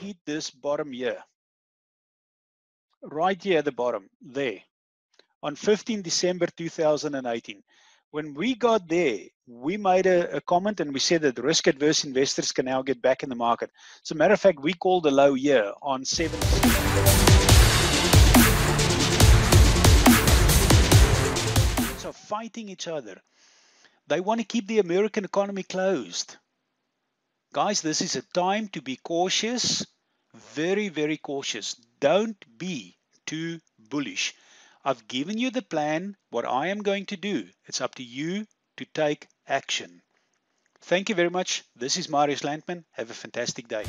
hit this bottom here, right here at the bottom, there, on 15 December 2018. When we got there, we made a, a, comment and we said that risk adverse investors can now get back in the market. As a matter of fact, we called the low year on 7. So fighting each other. They want to keep the American economy closed. Guys, this is a time to be cautious, very, very cautious. Don't be too bullish. I've given you the plan, what I am going to do. It's up to you to take action. Thank you very much. This is Marius Landman. Have a fantastic day.